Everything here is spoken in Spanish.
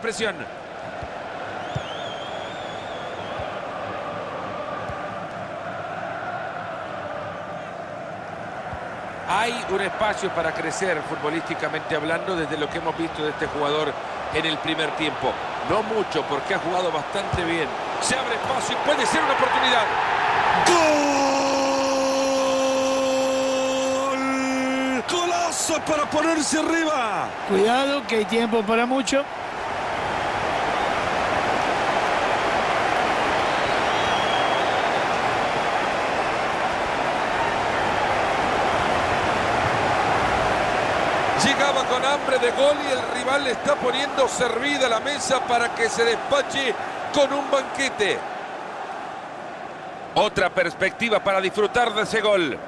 presión. Hay un espacio para crecer futbolísticamente hablando desde lo que hemos visto de este jugador en el primer tiempo. No mucho porque ha jugado bastante bien. Se abre espacio y puede ser una oportunidad. ¡Gol! ¡Golazo para ponerse arriba! Cuidado que hay tiempo para mucho. Llegaba con hambre de gol y el rival le está poniendo servida la mesa para que se despache con un banquete. Otra perspectiva para disfrutar de ese gol.